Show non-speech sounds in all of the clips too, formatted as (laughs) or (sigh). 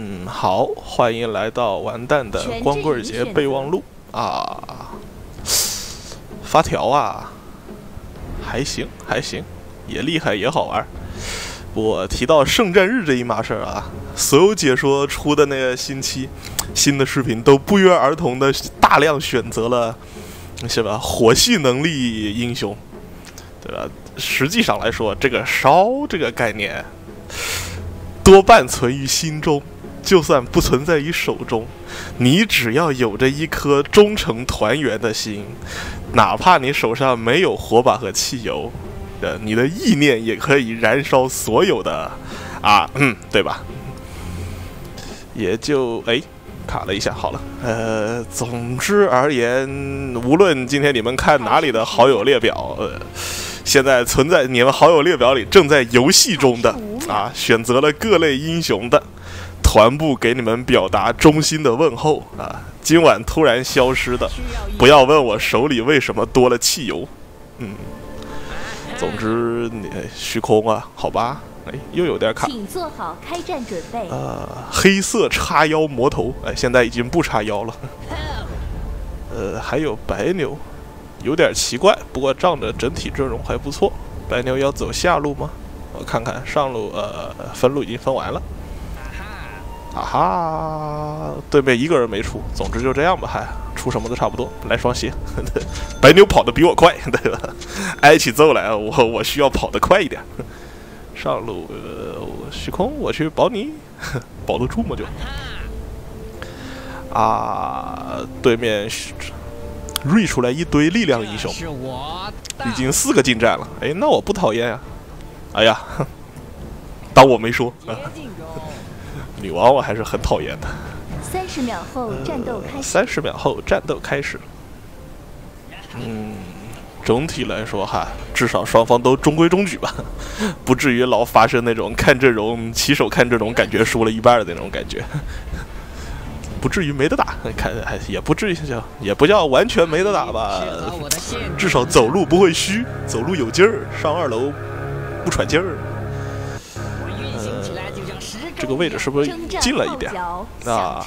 嗯，好，欢迎来到完蛋的光棍节备忘录啊！发条啊，还行还行，也厉害也好玩。我提到圣战日这一码事儿啊，所有解说出的那个新期新的视频都不约而同的大量选择了是吧？火系能力英雄，对吧？实际上来说，这个烧这个概念多半存于心中。就算不存在于手中，你只要有着一颗忠诚团圆的心，哪怕你手上没有火把和汽油，呃，你的意念也可以燃烧所有的，啊，(laughs) 嗯，对吧？也就哎，卡了一下，好了，呃，总之而言，无论今天你们看哪里的好友列表，呃，现在存在你们好友列表里正在游戏中的啊，选择了各类英雄的。团部给你们表达衷心的问候啊！今晚突然消失的，不要问我手里为什么多了汽油。嗯，总之你虚空啊，好吧。哎，又有点卡。请做好开战准备。呃，黑色叉腰魔头，哎，现在已经不叉腰了。(laughs) 呃，还有白牛，有点奇怪，不过仗着整体阵容还不错。白牛要走下路吗？我看看上路，呃，分路已经分完了。啊哈！对面一个人没出，总之就这样吧，嗨，出什么都差不多。来双鞋，(laughs) 白牛跑得比我快，(laughs) 对吧？挨起揍来，我我需要跑得快一点。上路，呃，虚空，我去保你，(laughs) 保得住吗？就啊，对面瑞出来一堆力量英雄，已经四个进战了。哎，那我不讨厌呀。哎呀，当我没说。女王我还是很讨厌的。三十秒后战斗开始。三十秒后战斗开始。嗯，整体来说哈，至少双方都中规中矩吧，(laughs) 不至于老发生那种看阵容起手看阵容感觉输了一半的那种感觉，(laughs) 不至于没得打。看还也不至于叫也不叫完全没得打吧，至少走路不会虚，走路有劲儿，上二楼不喘劲儿。这个位置是不是近了一点？啊，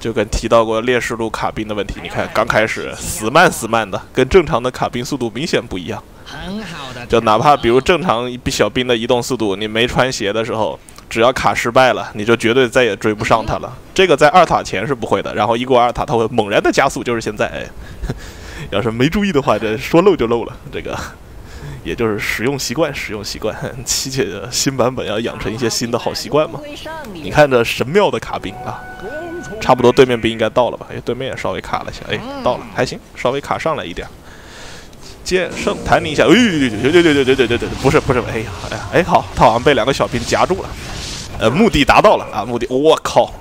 就跟提到过烈士路卡兵的问题，你看刚开始死慢死慢的，跟正常的卡兵速度明显不一样。很好的，就哪怕比如正常小兵的移动速度，你没穿鞋的时候，只要卡失败了，你就绝对再也追不上他了。这个在二塔前是不会的，然后一过二塔，他会猛然的加速，就是现在。哎，(laughs) 要是没注意的话，这说漏就漏了。这个。也就是使用习惯，使用习惯。七姐的新版本要养成一些新的好习惯嘛？你看这神庙的卡兵啊，差不多对面兵应该到了吧？哎，对面也稍微卡了一下，哎，到了，还行，稍微卡上来一点。剑圣弹你一下，哎，对对对对对对对对，不是不是，哎呀哎呀，哎好，他好像被两个小兵夹住了。呃，目的达到了啊，目的，我靠，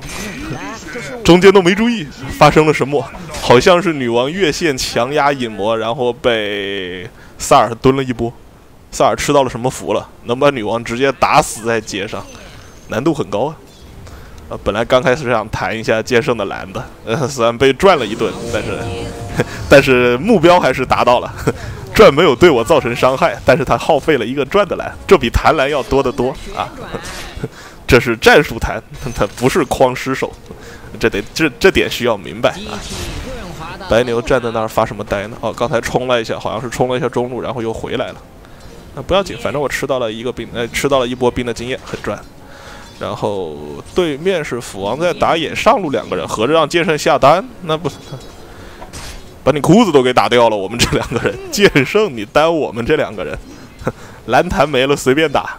中间都没注意发生了什么，好像是女王越线强压引魔，然后被。萨尔蹲了一波，萨尔吃到了什么福了？能把女王直接打死在街上，难度很高啊！呃，本来刚开始想弹一下剑圣的蓝的，呃，虽然被转了一顿，但是 (laughs) 但是目标还是达到了，(laughs) 转没有对我造成伤害，但是他耗费了一个转的蓝，这比弹蓝要多得多啊！(laughs) 这是战术弹，他不是框失手，这得这这点需要明白啊！白牛站在那儿发什么呆呢？哦，刚才冲了一下，好像是冲了一下中路，然后又回来了。那不要紧，反正我吃到了一个兵，呃，吃到了一波兵的经验，很赚。然后对面是斧王在打野，上路两个人合着让剑圣下单，那不把你裤子都给打掉了。我们这两个人，剑圣你单我们这两个人，蓝弹没了随便打，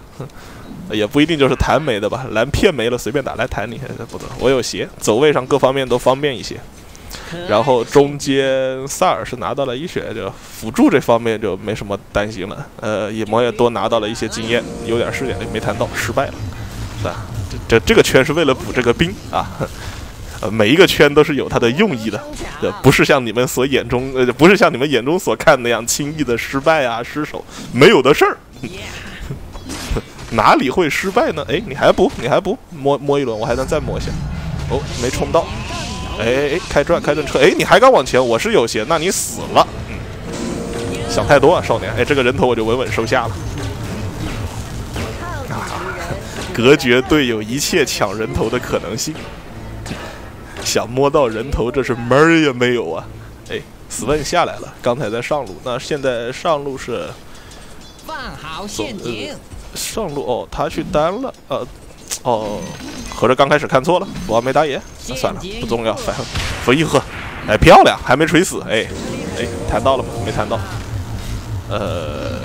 也不一定就是弹没的吧？蓝片没了随便打，来弹你，不得，我有鞋，走位上各方面都方便一些。然后中间萨尔是拿到了一血，就辅助这方面就没什么担心了。呃，野魔也多拿到了一些经验，有点失点没谈到，失败了。是吧？这这个圈是为了补这个兵啊，呃，每一个圈都是有它的用意的，呃不是像你们所眼中，呃，不是像你们眼中所看那样轻易的失败啊、失手，没有的事儿。(laughs) 哪里会失败呢？哎，你还不，你还不，摸摸一轮，我还能再摸一下。哦，没冲到。哎哎，开转开转车！哎，你还敢往前？我是有鞋，那你死了。嗯，想太多啊，少年。哎，这个人头我就稳稳收下了。啊，隔绝队友一切抢人头的可能性。想摸到人头，这是门儿也没有啊！哎，斯文下来了，刚才在上路，那现在上路是放好陷阱。上路哦，他去单了，呃，哦，合着刚开始看错了，我没打野，那算了，不重要，反正分一喝，哎，漂亮，还没锤死，哎，哎，弹到了吗？没弹到，呃，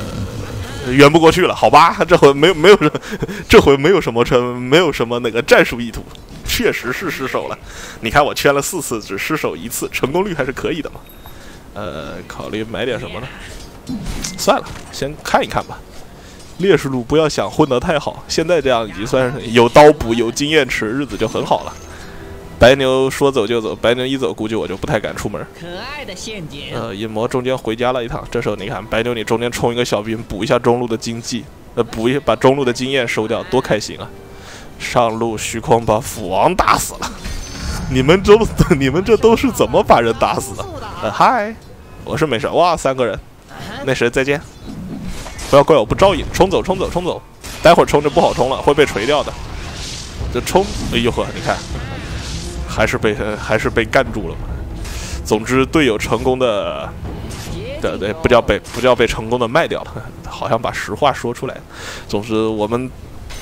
圆不过去了，好吧，这回没有没有人，(laughs) 这回没有什么成，没有什么那个战术意图。确实是失手了，你看我圈了四次，只失手一次，成功率还是可以的嘛。呃，考虑买点什么呢？算了，先看一看吧。烈士路不要想混得太好，现在这样已经算是有刀补有经验吃，日子就很好了。白牛说走就走，白牛一走，估计我就不太敢出门。可爱的陷阱。呃，影魔中间回家了一趟，这时候你看白牛，你中间冲一个小兵，补一下中路的经济，呃，补一把中路的经验收掉，多开心啊！上路虚空把斧王打死了，你们这 (laughs) 你们这都是怎么把人打死的？呃，嗨，我是没事。哇，三个人，那谁再见？不要怪我不照应，冲走冲走冲走，待会儿冲就不好冲了，会被锤掉的。这冲，哎呦呵，你看，还是被还是被干住了嘛。总之，队友成功的，对对，不叫被不叫被成功的卖掉了，好像把实话说出来。总之，我们。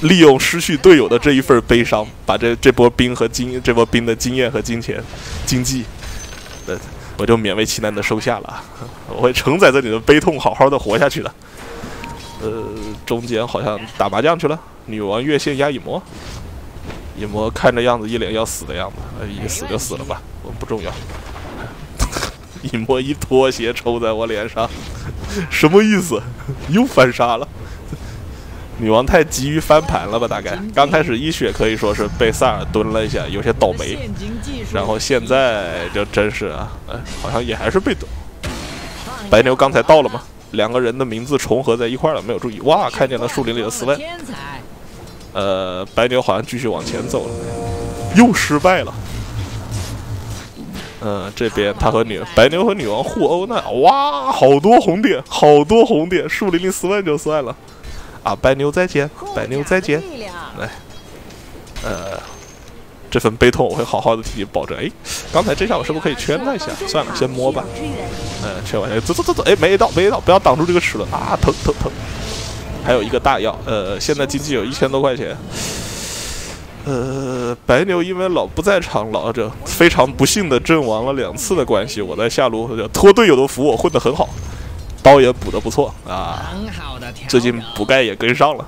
利用失去队友的这一份悲伤，把这这波兵和经这波兵的经验和金钱、经济，呃，我就勉为其难的收下了。我会承载着你的悲痛，好好的活下去的。中间好像打麻将去了，女王越线压影魔，影魔看着样子一脸要死的样子，呃，死就死了吧，我不重要。(laughs) 影魔一拖鞋抽在我脸上，什么意思？又反杀了。女王太急于翻盘了吧？大概刚开始一血可以说是被萨尔蹲了一下，有些倒霉。然后现在就真是啊，哎，好像也还是被蹲。白牛刚才到了吗？两个人的名字重合在一块了，没有注意。哇，看见了树林里的斯文。呃，白牛好像继续往前走了，又失败了。嗯，这边他和女白牛和女王互殴呢。哇，好多红点，好多红点。树林里斯文就算了。啊，白牛再见，白牛再见。来，呃，这份悲痛我会好好的替你保证。哎，刚才这下我是不是可以圈他一下？算了，先摸吧。嗯，圈完，走走走走。哎，没 A 到，没 A 到，不要挡住这个齿轮啊！疼疼疼。还有一个大药，呃，现在经济有一千多块钱。呃，白牛因为老不在场，老这非常不幸的阵亡了两次的关系，我在下路托队友的福，我混得很好。刀也补的不错啊，最近补钙也跟上了。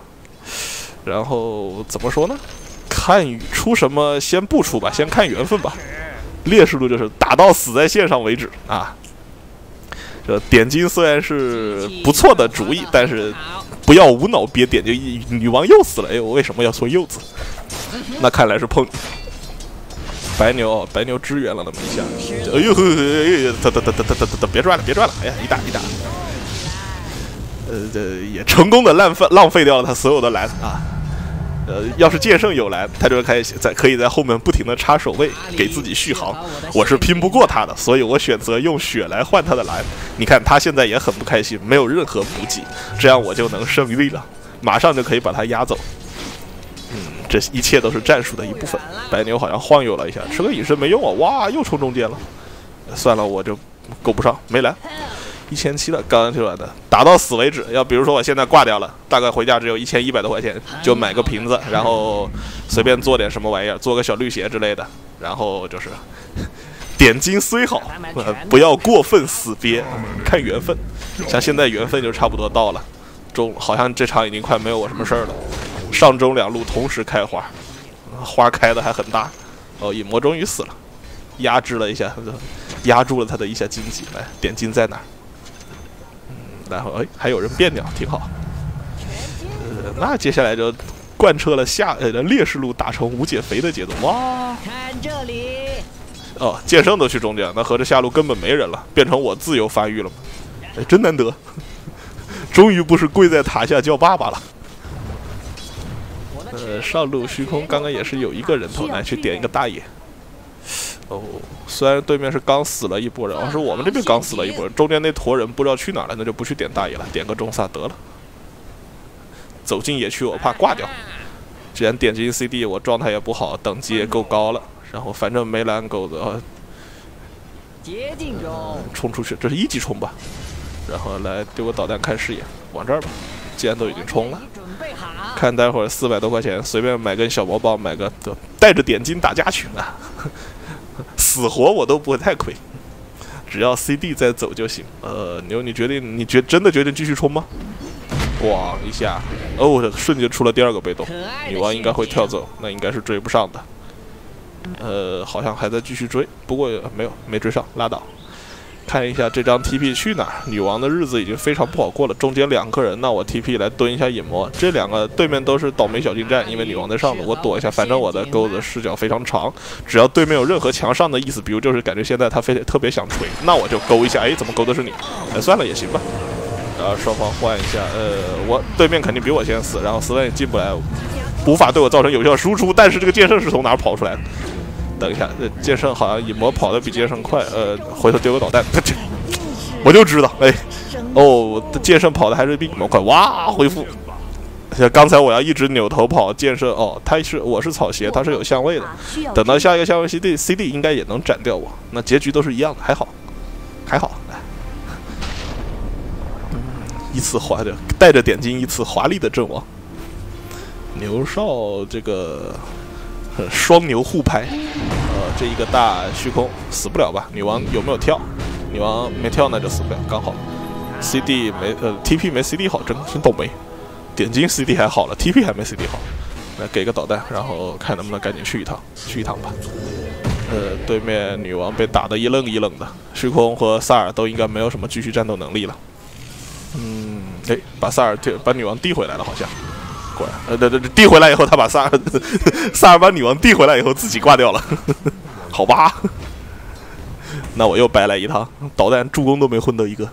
然后怎么说呢？看出什么先不出吧，先看缘分吧。劣势路就是打到死在线上为止啊。这点金虽然是不错的主意，但是不要无脑别点，就女王又死了。哎，我为什么要说柚子？那看来是碰白牛，白牛支援了那么一下。哎呦，哎呦，等等等等等等等，别转了，别转了！哎呀，一打一打。呃，这也成功的浪费浪费掉了他所有的蓝啊！呃，要是剑圣有蓝，他就可以在可以在后面不停的插守卫，给自己续航。我是拼不过他的，所以我选择用血来换他的蓝。你看他现在也很不开心，没有任何补给，这样我就能胜利了，马上就可以把他压走。嗯，这一切都是战术的一部分。白牛好像晃悠了一下，吃个隐身没用啊！哇，又冲中间了。算了，我就够不上，没蓝。一千七的刚刚出来的，打到死为止。要比如说我现在挂掉了，大概回家只有一千一百多块钱，就买个瓶子，然后随便做点什么玩意儿，做个小绿鞋之类的。然后就是 (laughs) 点金虽好，不要过分死憋，看缘分。像现在缘分就差不多到了，中好像这场已经快没有我什么事儿了。上中两路同时开花，花开的还很大。哦，影魔终于死了，压制了一下，压住了他的一下经济。来，点金在哪？然后哎，还有人变鸟，挺好。呃，那接下来就贯彻了下呃劣势路打成无解肥的节奏。哇！看这里。哦，剑圣都去中间，那合着下路根本没人了，变成我自由发育了吗？哎，真难得，(laughs) 终于不是跪在塔下叫爸爸了。呃，上路虚空刚刚也是有一个人头，来去点一个大爷。哦，虽然对面是刚死了一波人，而是我们这边刚死了一波人，中间那坨人不知道去哪了，那就不去点大爷了，点个中萨得了。走进野区，我怕挂掉。既然点击 CD，我状态也不好，等级也够高了，然后反正没蓝狗子，接近中，冲出去，这是一级冲吧？然后来丢个导弹看视野，往这儿吧。既然都已经冲了，看待会儿四百多块钱，随便买根小毛棒，买个带着点金打架去啊，死活我都不会太亏，只要 CD 在走就行。呃，牛，你决定，你决真的决定继续冲吗？咣一下，哦，瞬间出了第二个被动，女王应该会跳走，那应该是追不上的。呃，好像还在继续追，不过没有，没追上，拉倒。看一下这张 TP 去哪儿？女王的日子已经非常不好过了。中间两个人，那我 TP 来蹲一下隐魔。这两个对面都是倒霉小近战，因为女王在上路，我躲一下。反正我的钩子视角非常长，只要对面有任何墙上的意思，比如就是感觉现在他非得特别想锤，那我就勾一下。哎，怎么勾的是你？哎，算了也行吧。然后双方换一下，呃，我对面肯定比我先死，然后斯文也进不来，无法对我造成有效输出。但是这个剑圣是从哪儿跑出来的？等一下，这剑圣好像影魔跑的比剑圣快，呃，回头丢个导弹，(laughs) 我就知道，哎，哦，剑圣跑的还是比影魔快，哇，恢复。像刚才我要一直扭头跑剑圣，哦，他是我是草鞋，他是有相位的，等到下一个相位 CD CD 应该也能斩掉我，那结局都是一样的，还好，还好，来一次华的带着点金一次华丽的阵亡，牛少这个。双牛互拍，呃，这一个大虚空死不了吧？女王有没有跳？女王没跳，那就死不了，刚好。CD 没，呃，TP 没 CD 好，真真倒霉。点金 CD 还好了，TP 还没 CD 好。来给个导弹，然后看能不能赶紧去一趟，去一趟吧。呃，对面女王被打得一愣一愣的，虚空和萨尔都应该没有什么继续战斗能力了。嗯，哎，把萨尔把女王递回来了，好像。果然，呃，对对对，递回来以后，他把萨尔 (laughs) 萨尔把女王递回来以后，自己挂掉了，(laughs) 好吧？那我又白来一趟，导弹助攻都没混到一个。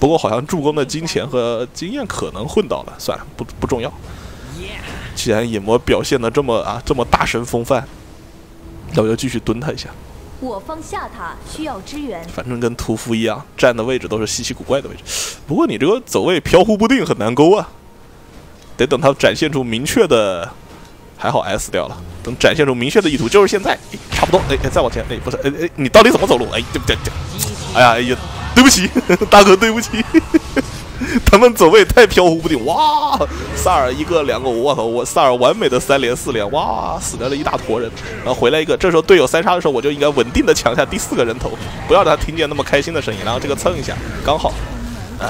不过好像助攻的金钱和经验可能混到了，算了，不不重要。既然野魔表现的这么啊这么大神风范，那我就继续蹲他一下。我方下塔需要支援，反正跟屠夫一样，站的位置都是稀奇古怪的位置。不过你这个走位飘忽不定，很难勾啊。得等他展现出明确的，还好 S 掉了。等展现出明确的意图，就是现在，差不多。哎哎，再往前，哎，不是，哎哎，你到底怎么走路？哎，对不对？哎呀，哎呀，对不起，(laughs) 大哥，对不起。(laughs) 他们走位太飘忽不定。哇，萨尔一个两个，我操，我萨尔完美的三连四连，哇，死掉了一大坨人。然后回来一个，这时候队友三杀的时候，我就应该稳定的抢下第四个人头，不要让他听见那么开心的声音。然后这个蹭一下，刚好。啊。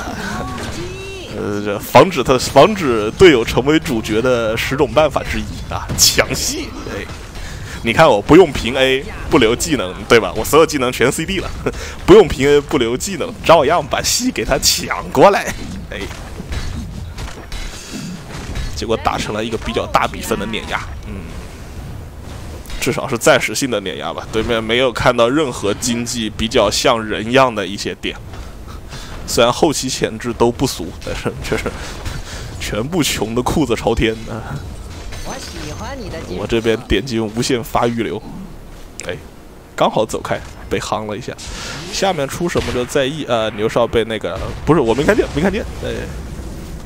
呃，这防止他防止队友成为主角的十种办法之一啊，抢戏。哎，你看我不用平 A 不留技能，对吧？我所有技能全 CD 了，(laughs) 不用平 A 不留技能，照样把戏给他抢过来。哎，结果打成了一个比较大比分的碾压。嗯，至少是暂时性的碾压吧。对面没有看到任何经济比较像人样的一些点。虽然后期潜质都不俗，但是确实全部穷的裤子朝天啊！我喜欢你的我这边点击无限发预留，哎，刚好走开，被夯了一下。下面出什么就在意啊？牛少被那个不是我没看见，没看见。哎，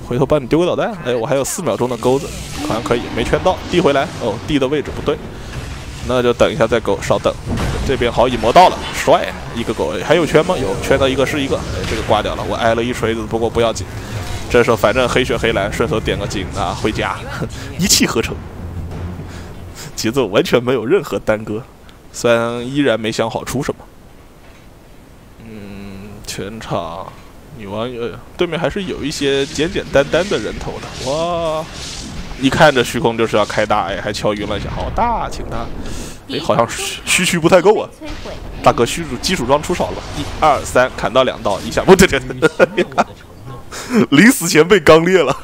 回头帮你丢个导弹。哎，我还有四秒钟的钩子，好像可以，没圈到，递回来。哦，递的位置不对，那就等一下再勾，稍等。这边好隐魔到了，帅！一个狗还有圈吗？有圈到一个是一个，哎，这个挂掉了，我挨了一锤子，不过不要紧。这时候反正黑血黑蓝，顺手点个金啊，回家，一气呵成，节奏完全没有任何耽搁。虽然依然没想好出什么。嗯，全场女王呃，对面还是有一些简简单单的人头的。哇，一看这虚空就是要开大，哎，还敲晕了一下，好大，请他。哎，好像虚虚不太够啊！大哥，虚主基础装出少了吧？一二三，砍到两刀，一下，不对对对，(laughs) 临死前被刚裂了，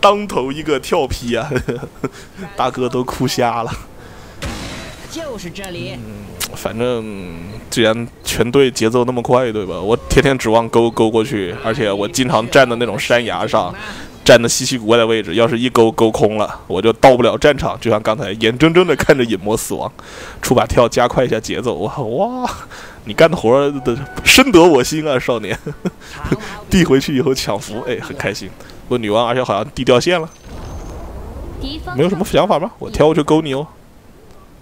当头一个跳劈啊！大哥都哭瞎了。就是这里。嗯，反正既然全队节奏那么快，对吧？我天天指望勾勾过去，而且我经常站的那种山崖上。站的稀奇古怪的位置，要是一勾勾空了，我就到不了战场。就像刚才眼睁睁的看着隐魔死亡，出把跳加快一下节奏。哇哇，你干的活的深得我心啊，少年！递回去以后抢符，哎，很开心。我女王，而且好像递掉线了，没有什么想法吗？我跳过去勾你哦。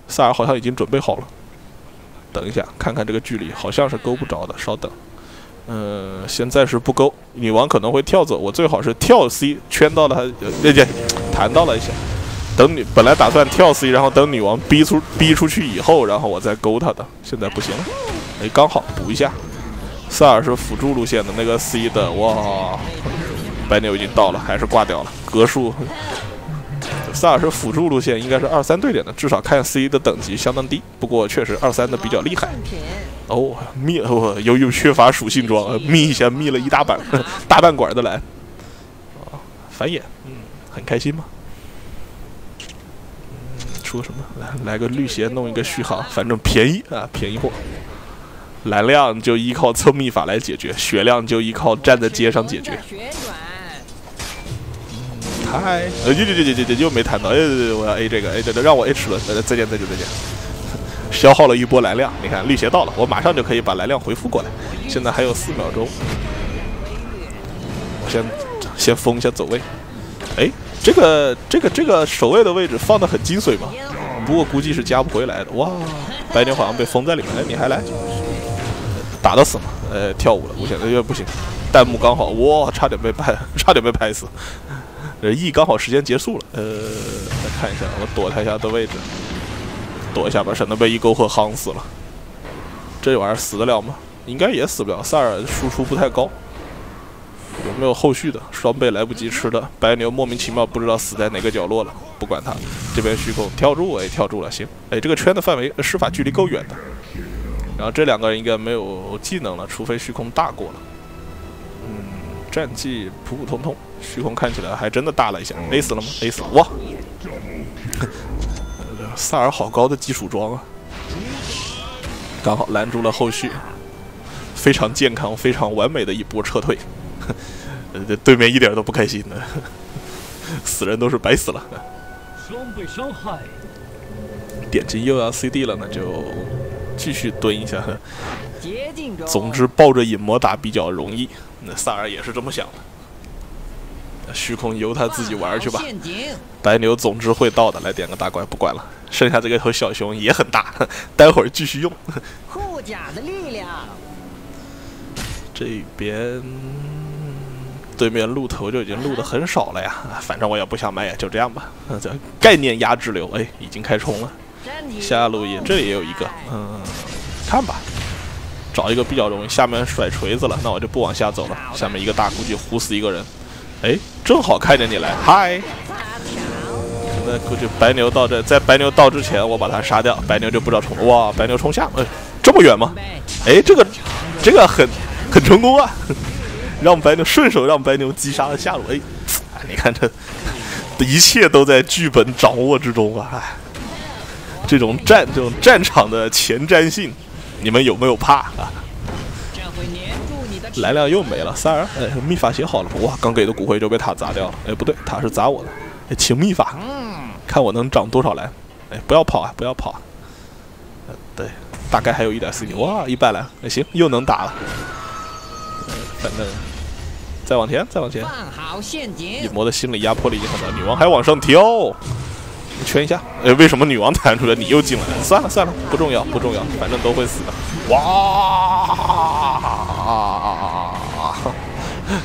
萨尔好像已经准备好了。等一下，看看这个距离，好像是勾不着的。稍等。嗯，先暂时不勾。女王可能会跳走，我最好是跳 C 圈到了她，那姐弹到了一下。等女本来打算跳 C，然后等女王逼出逼出去以后，然后我再勾她的。现在不行了。哎，刚好补一下。萨尔是辅助路线的那个 C 的，哇，白牛已经到了，还是挂掉了。格数，萨尔是辅助路线，应该是二三对点的，至少看 C 的等级相当低。不过确实二三的比较厉害。哦，灭哦由于缺乏属性装，灭一下灭了一大半 (laughs) 大半管的蓝。啊，繁衍，嗯，很开心吗？出什么？来来个绿鞋，弄一个续航，反正便宜啊，便宜货。蓝量就依靠蹭秘法来解决，血量就依靠站在街上解决。太，呃，就就就就就又没弹到，哎，我要 A 这个，哎，对对，让我 A 齿轮，再见再见再见。(laughs) 消耗了一波蓝量，你看绿鞋到了，我马上就可以把蓝量回复过来。现在还有四秒钟，我先先封一下走位。哎，这个这个这个守卫的位置放的很精髓嘛，不过估计是加不回来的。哇，白牛好像被封在里面，哎，你还来？打得死吗？呃，跳舞了，无限，因为不行，弹幕刚好，哇，差点被拍，(laughs) 差点被拍死。呃，E 刚好时间结束了，呃，再看一下，我躲他一下的位置，躲一下吧，省得被一勾和夯死了。这玩意儿死得了吗？应该也死不了。萨尔输出不太高，有没有后续的？双倍来不及吃的，白牛莫名其妙不知道死在哪个角落了，不管他。这边虚空跳住，哎，跳住了，行，哎，这个圈的范围施法距离够远的。然后这两个人应该没有技能了，除非虚空大过了。嗯，战绩普普通通，虚空看起来还真的大了一下。A 死了吗？A 死了！哇，萨尔好高的基础装啊！刚好拦住了后续，非常健康、非常完美的一波撤退。呃，对面一点都不开心的，死人都是白死了。双倍伤害。点击又要 CD 了，那就。继续蹲一下，总之抱着隐魔打比较容易。那萨尔也是这么想的。虚空由他自己玩去吧。白牛总之会到的，来点个大怪，不管了。剩下这个头小熊也很大，(laughs) 待会儿继续用。护甲的力量。(laughs) 这边对面鹿头就已经鹿的很少了呀，反正我也不想买，就这样吧。这概念压制流，哎，已经开冲了。下路也这里也有一个，嗯，看吧，找一个比较容易。下面甩锤子了，那我就不往下走了。下面一个大估计糊死一个人。哎，正好看见你来，嗨！那估计白牛到这，在白牛到之前我把他杀掉，白牛就不知道冲。哇，白牛冲下，哎，这么远吗？哎，这个这个很很成功啊，(laughs) 让白牛顺手让白牛击杀了下路。哎，你看这一切都在剧本掌握之中啊，这种战这种战场的前瞻性，你们有没有怕啊？蓝量又没了，三儿，哎，秘法写好了吗？哇，刚给的骨灰就被塔砸掉了。哎，不对，塔是砸我的。哎，请秘法，看我能涨多少蓝。哎，不要跑啊，不要跑。对，大概还有一点四 D。哇，一半蓝，哎，行，又能打了。反正再往前，再往前。隐魔的心理压迫力已经很大，女王还往上跳。圈一下，哎，为什么女王弹出来，你又进来 (laughs) 了？算了算了，不重要不重要，反正都会死的。哇！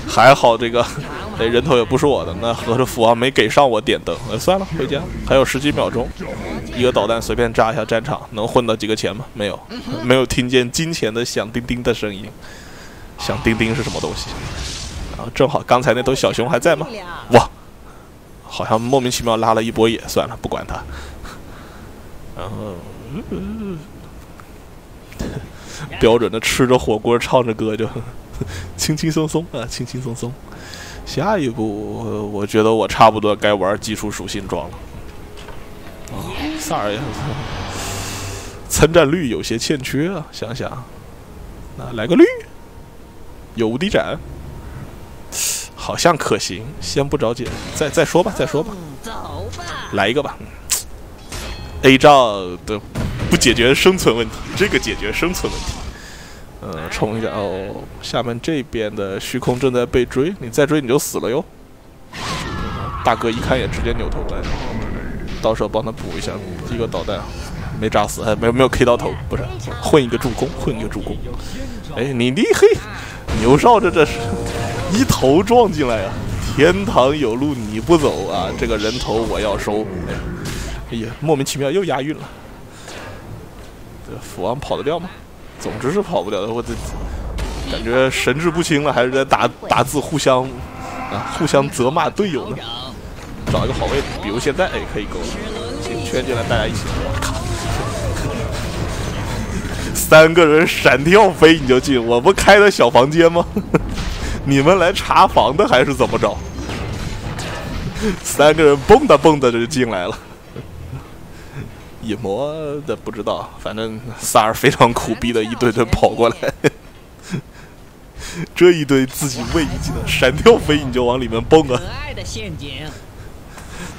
还好这个，(laughs) 哎，人头也不是我的，那合着父王没给上我点灯。哎，算了，回家。还有十几秒钟，一个导弹随便炸一下战场，能混到几个钱吗？没有，没有听见金钱的响叮叮的声音。响叮叮是什么东西？然后正好刚才那头小熊还在吗？哇！好像莫名其妙拉了一波野，算了，不管他。然后，(laughs) 标准的吃着火锅唱着歌就 (laughs) 轻轻松松啊，轻轻松松。下一步，我觉得我差不多该玩基础属性装了。啊，萨尔也参战率有些欠缺啊，想想，那来个绿，有无敌斩。好像可行，先不着急，再再说吧，再说吧，来一个吧。A 照的不解决生存问题，这个解决生存问题。呃，冲一下哦。下面这边的虚空正在被追，你再追你就死了哟。大哥一看也直接扭头来，到时候帮他补一下一个导弹，没炸死，还没有没有 K 到头，不是混一个助攻，混一个助攻。哎，你厉害，牛少这这是一头撞进来啊！天堂有路你不走啊！这个人头我要收。哎呀，莫名其妙又押韵了。这斧王跑得掉吗？总之是跑不了的。我这感觉神志不清了，还是在打打字互相啊互相责骂队友呢。找一个好位置，比如现在，哎，可以勾。行，圈进来，大家一起。我靠！三个人闪跳飞你就进，我不开的小房间吗？你们来查房的还是怎么着？三个人蹦跶蹦跶就进来了。隐魔的不知道，反正萨尔非常苦逼的一堆堆跑过来。(laughs) 这一堆自己位移技能，闪跳飞你就往里面蹦啊！可爱的陷阱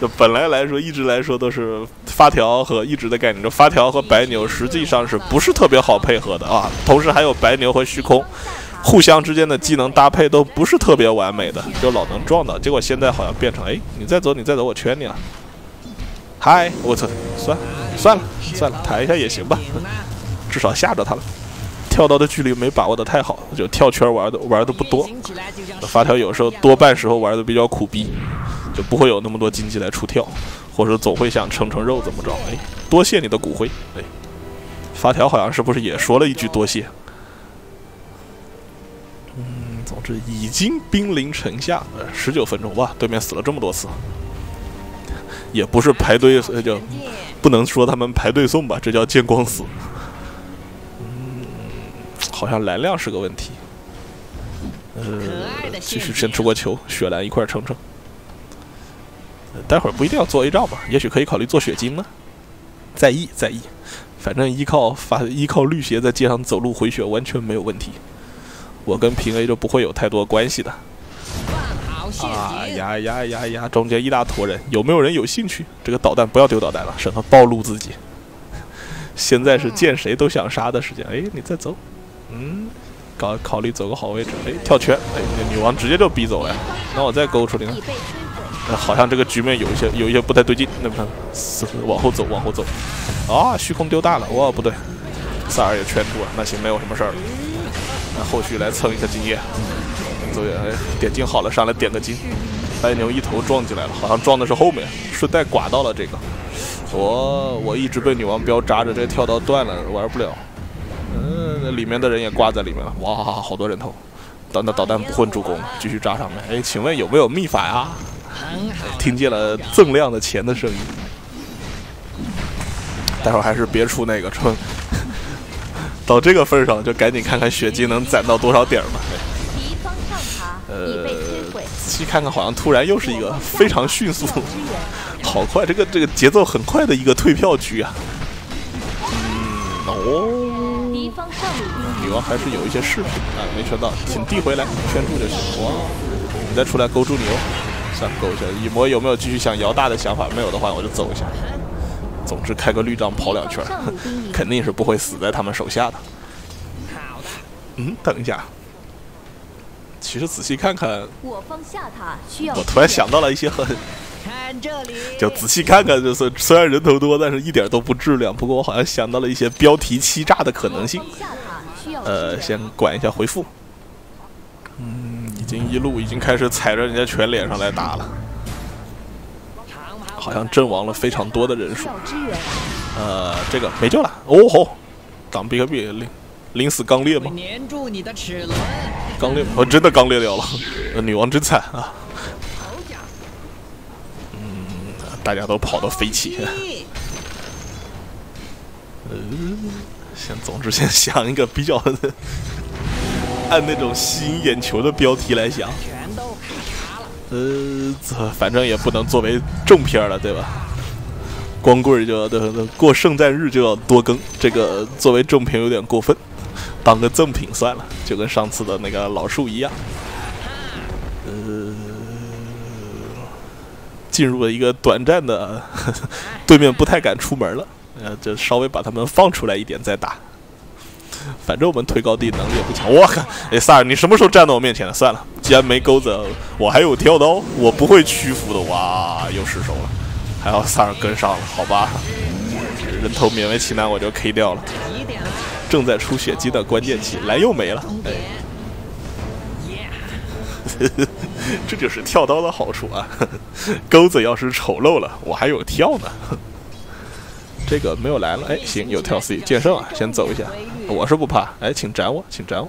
就本来来说，一直来说都是发条和一直的概念。这发条和白牛实际上是不是特别好配合的啊？同时还有白牛和虚空，互相之间的技能搭配都不是特别完美的，就老能撞到。结果现在好像变成，哎，你再走，你再走，我圈你了。嗨，我操，算算了算了，抬一下也行吧，(laughs) 至少吓着他了。跳刀的距离没把握的太好，就跳圈玩的玩的不多。发条有时候多半时候玩的比较苦逼。就不会有那么多经济来出跳，或者总会想称称肉怎么着？哎，多谢你的骨灰。哎，发条好像是不是也说了一句多谢？总之已经兵临城下，呃，十九分钟哇，对面死了这么多次，也不是排队，呃就不能说他们排队送吧，这叫见光死。嗯，好像蓝量是个问题。呃，继续先出个球，雪蓝一块撑撑。待会儿不一定要做 A 罩吧，也许可以考虑做血晶呢。在意在意，反正依靠发依靠绿鞋在街上走路回血完全没有问题。我跟平 A 就不会有太多关系的。啊呀呀呀呀！中间一大坨人，有没有人有兴趣？这个导弹不要丢导弹了，省得暴露自己。(laughs) 现在是见谁都想杀的时间。哎，你再走，嗯，搞考虑走个好位置。哎，跳圈，哎，那女王直接就逼走了呀。那我再勾出来呢？好像这个局面有一些有一些不太对劲，那看，往后走，往后走，啊，虚空丢大了，哇，不对，萨尔也圈住了，那行，没有什么事儿了，那后续来蹭一下经验，走远，哎，点金好了，上来点个金，白牛一头撞进来了，好像撞的是后面，顺带刮到了这个，我我一直被女王镖扎着，这跳刀断了，玩不了，嗯，里面的人也挂在里面了，哇，好多人头，等等导弹不混助攻，继续扎上面，哎，请问有没有秘法啊？(laughs) 听见了锃亮的钱的声音，待会儿还是别出那个车。到这个份上，就赶紧看看血晶能攒到多少点吧。呃，仔细看看，好像突然又是一个非常迅速，好快，这个这个节奏很快的一个退票局啊。嗯，哦，女王还是有一些饰品啊，没圈到，请递回来，圈住就行。哇，你再出来勾住你哦。勾一下，一魔有没有继续想摇大的想法？没有的话，我就走一下。总之，开个绿障跑两圈，(laughs) 肯定是不会死在他们手下的。嗯，等一下。其实仔细看看，我方下塔需要。我突然想到了一些很，看这里，就仔细看看，就是虽然人头多，但是一点都不质量。不过我好像想到了一些标题欺诈的可能性。呃，先管一下回复。嗯，已经一路已经开始踩着人家全脸上来打了，好像阵亡了非常多的人数。呃，这个没救了。哦吼，挡 B 和 B 临临死刚烈吗？刚烈，我真的刚烈掉了。女王真惨啊！嗯，大家都跑得飞起。嗯，先，总之先想一个比较。(laughs) 按那种吸引眼球的标题来想，呃，反正也不能作为正片了，对吧？光棍就要过圣诞日就要多更，这个作为正片有点过分，当个赠品算了，就跟上次的那个老树一样。呃，进入了一个短暂的，(laughs) 对面不太敢出门了，呃，就稍微把他们放出来一点再打。反正我们推高地能力也不强。我靠，哎，萨尔，你什么时候站到我面前了？算了，既然没钩子，我还有跳刀，我不会屈服的。哇，又失手了，还好萨尔跟上了，好吧，人头勉为其难，我就 K 掉了。正在出血迹的关键期，蓝又没了。哎，(laughs) 这就是跳刀的好处啊！钩子要是丑陋了，我还有跳呢。这个没有蓝了，哎，行，有跳 C 剑圣啊，先走一下。我是不怕，哎，请斩我，请斩我。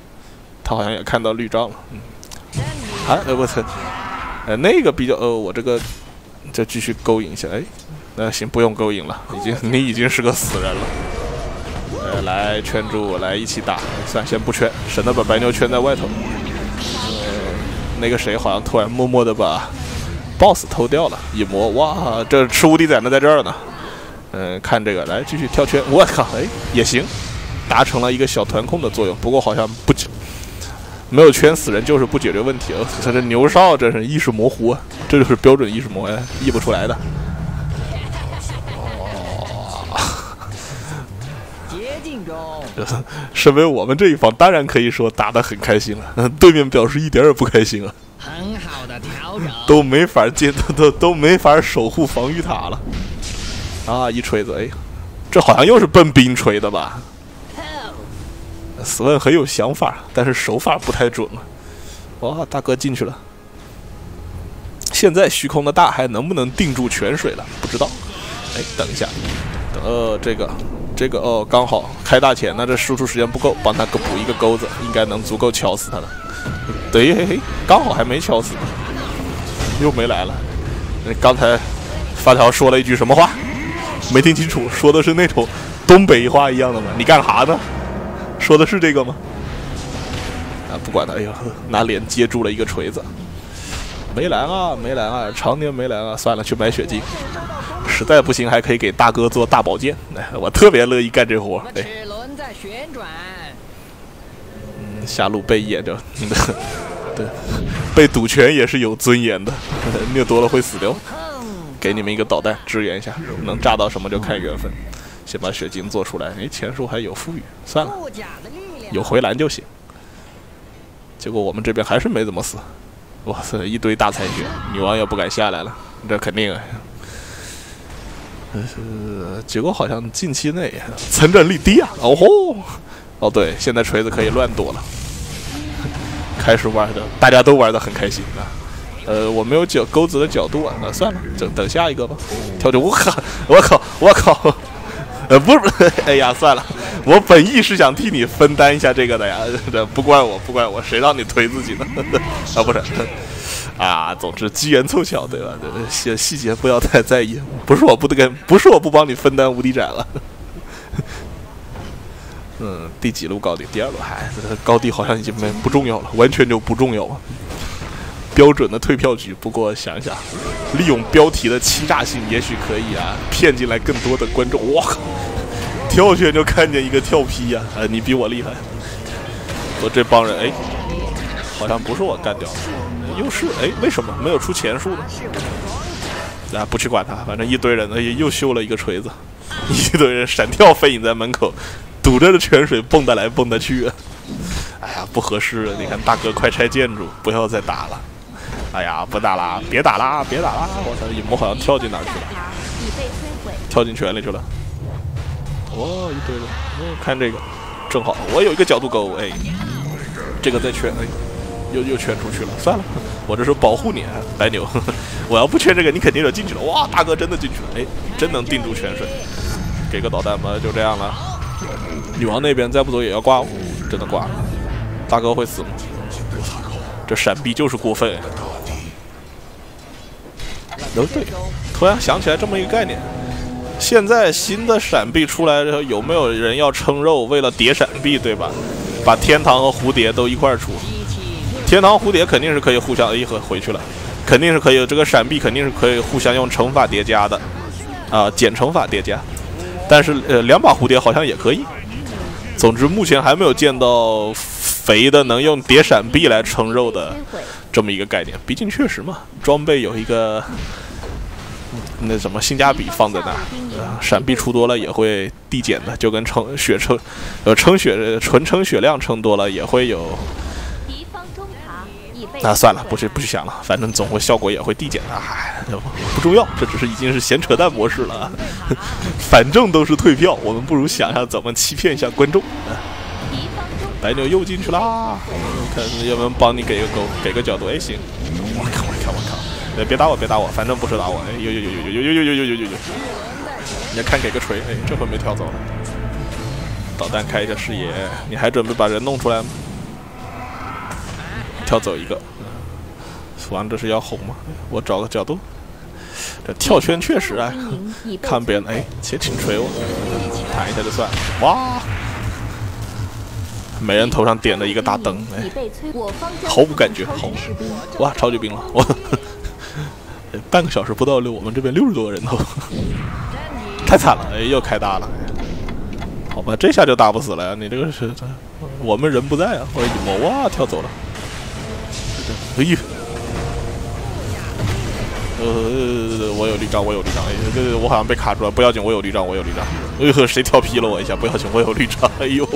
他好像也看到绿障了，嗯。啊，哎我操，呃，那个比较，呃，我这个就继续勾引一下，哎，那行，不用勾引了，已经你已经是个死人了。呃，来圈住，来一起打，算先不圈，省得把白牛圈在外头。呃，那个谁好像突然默默的把 BOSS 偷掉了，一摸，哇，这吃无敌仔呢在这儿呢。嗯，看这个，来继续跳圈，我靠，哎，也行，达成了一个小团控的作用。不过好像不解，没有圈死人就是不解决问题。他这牛少真是意识模糊，啊，这就是标准意识模糊，译不出来的。哦，接近中。身为我们这一方，当然可以说打得很开心了。(laughs) 对面表示一点也不开心啊。很好的调整。都没法接，(laughs) 都都都没法守护防御塔了。啊！一锤子，哎，这好像又是奔冰锤的吧？斯文很有想法，但是手法不太准了。哇，大哥进去了。现在虚空的大海能不能定住泉水了？不知道。哎，等一下，呃，这个，这个哦，刚好开大前，那这输出时间不够，帮他补一个钩子，应该能足够敲死他的。对，嘿嘿，刚好还没敲死，又没来了。那刚才发条说了一句什么话？没听清楚，说的是那种东北话一样的吗？你干啥呢？说的是这个吗？啊，不管他，哎呀，拿脸接住了一个锤子。没蓝啊，没蓝啊，常年没蓝啊，算了，去买血晶。实在不行，还可以给大哥做大宝剑。哎，我特别乐意干这活。哎，嗯，下路被野着，(laughs) 对，被赌拳也是有尊严的，(laughs) 虐多了会死掉。给你们一个导弹支援一下，能炸到什么就看缘分。先把血晶做出来，哎，钱数还有富裕，算了，有回蓝就行。结果我们这边还是没怎么死，哇塞，一堆大残血，女王也不敢下来了，这肯定。呃，结果好像近期内 (laughs) 存战率低啊，哦吼，哦对，现在锤子可以乱躲了，(laughs) 开始玩的，大家都玩的很开心啊。呃，我没有角钩子的角度啊，那算了，等等下一个吧。跳着，我靠，我靠，我靠，呃，不是，(laughs) 哎呀，算了，我本意是想替你分担一下这个的呀，这不怪我，不怪我，谁让你推自己呢？(laughs) 啊，不是，啊，总之机缘凑巧，对吧？细细节不要太在意，不是我不得跟，不是我不帮你分担无敌斩了。嗯，第几路高地？第二路，嗨，高地好像已经没不重要了，完全就不重要了。标准的退票局，不过想想，利用标题的欺诈性，也许可以啊，骗进来更多的观众。我靠，跳圈就看见一个跳劈呀！啊，你比我厉害。我这帮人，哎，好像不是我干掉的，又是哎，为什么没有出钱数呢？啊，不去管他，反正一堆人呢，又秀了一个锤子，一堆人闪跳飞影在门口，堵着的泉水蹦得来蹦得去。哎呀，不合适！你看大哥，快拆建筑，不要再打了。哎呀，不打啦，别打啦，别打啦！我操，影魔好像跳进哪去了？跳进泉里去了。哦，一堆人。哦，看这个，正好我有一个角度勾，哎，这个在圈，哎，又又圈出去了。算了，我这是保护你，白牛。(laughs) 我要不圈这个，你肯定就进去了。哇，大哥真的进去了，哎，真能定住泉水。给个导弹吧，就这样了。女王那边再不走也要挂，真的挂了。大哥会死吗？这闪避就是过分。哦对，突然想起来这么一个概念，现在新的闪避出来之后，有没有人要撑肉？为了叠闪避，对吧？把天堂和蝴蝶都一块出，天堂蝴蝶肯定是可以互相 A 和回去了，肯定是可以。这个闪避肯定是可以互相用乘法叠加的，啊，减乘法叠加。但是呃，两把蝴蝶好像也可以。总之，目前还没有见到肥的能用叠闪避来撑肉的这么一个概念。毕竟确实嘛，装备有一个。那什么性价比放在那，闪避出多了也会递减的，就跟称血称，呃，称血纯称血量称多了也会有。那算了，不去不去想了，反正总会效果也会递减的，唉，不重要，这只是已经是闲扯淡模式了，(laughs) 反正都是退票，我们不如想想怎么欺骗一下观众。白牛又进去啦，看要不要帮你给个勾，给个角度，哎行，别别打我别打我，反正不是打我，哎呦呦呦呦呦呦呦呦呦呦呦呦，你看给个锤，哎这回没跳走了，导弹开一下视野，你还准备把人弄出来吗？跳走一个，完这是要红吗？我找个角度，这跳圈确实啊，看别人哎，且请锤我，弹一下就算，哇！每人头上点了一个大灯，哎，毫无感觉，好，哇，超级兵了，我半个小时不到六，我们这边六十多个人头，(laughs) 太惨了，哎，又开大了，好吧，这下就打不死了呀，你这个是，我们人不在啊，我一摸，哇，跳走了，哎呦，呃，我有绿障，我有绿障，哎，对对，我好像被卡住了，不要紧，我有绿障，我有绿障，哎呦，谁调皮了我一下，不要紧，(laughs) 我有绿障，哎呦。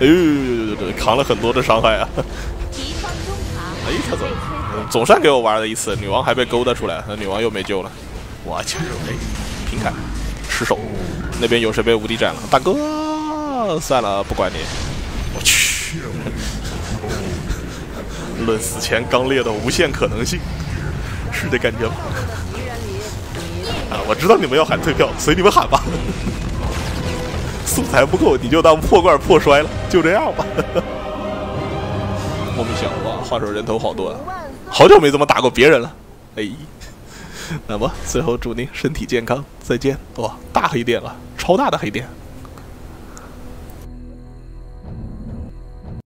哎呦，扛了很多的伤害啊！哎，他走，总算给我玩了一次。女王还被勾搭出来，那女王又没救了。我去，平砍，失手。那边有谁被无敌斩了？大哥，算了，不管你。我去，(laughs) 论死前刚烈的无限可能性，是这感觉吗？啊，我知道你们要喊退票，随你们喊吧。素材不够，你就当破罐破摔了，就这样吧。(laughs) 莫名想哇，话说人头好多啊，好久没这么打过别人了。哎，(laughs) 那么最后祝您身体健康，再见。哇，大黑店了，超大的黑店。